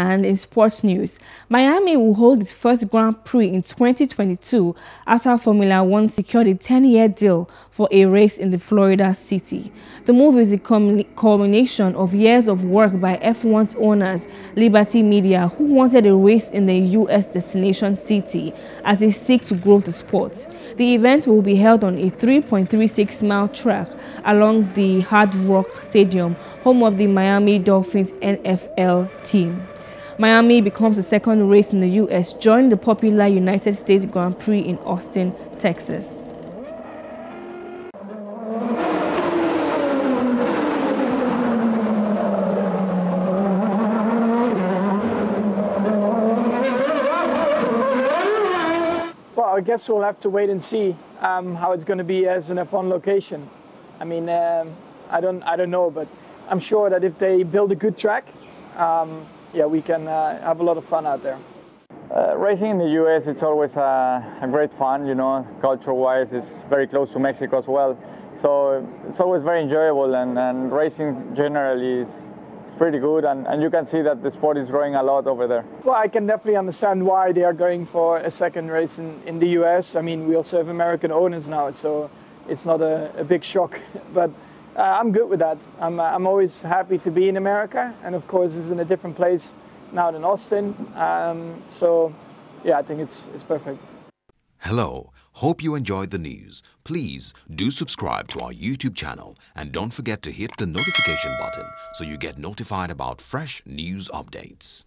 And in sports news, Miami will hold its first Grand Prix in 2022 after Formula One secured a 10-year deal for a race in the Florida city. The move is a culmination of years of work by F1's owners, Liberty Media, who wanted a race in the U.S. destination city as they seek to grow the sport. The event will be held on a 3.36-mile track along the Hard Rock Stadium, home of the Miami Dolphins NFL team. Miami becomes the second race in the U.S., joining the popular United States Grand Prix in Austin, Texas. Well, I guess we'll have to wait and see um, how it's going to be as an F1 location. I mean, um, I don't, I don't know, but I'm sure that if they build a good track, um, yeah, we can uh, have a lot of fun out there. Uh, racing in the US, it's always a, a great fun, you know, culture-wise, it's very close to Mexico as well. So it's always very enjoyable and, and racing generally is, is pretty good and, and you can see that the sport is growing a lot over there. Well, I can definitely understand why they are going for a second race in, in the US. I mean, we also have American owners now, so it's not a, a big shock. But uh, I'm good with that. I'm, uh, I'm always happy to be in America, and of course, it's in a different place now than Austin. Um, so, yeah, I think it's, it's perfect. Hello. Hope you enjoyed the news. Please do subscribe to our YouTube channel and don't forget to hit the notification button so you get notified about fresh news updates.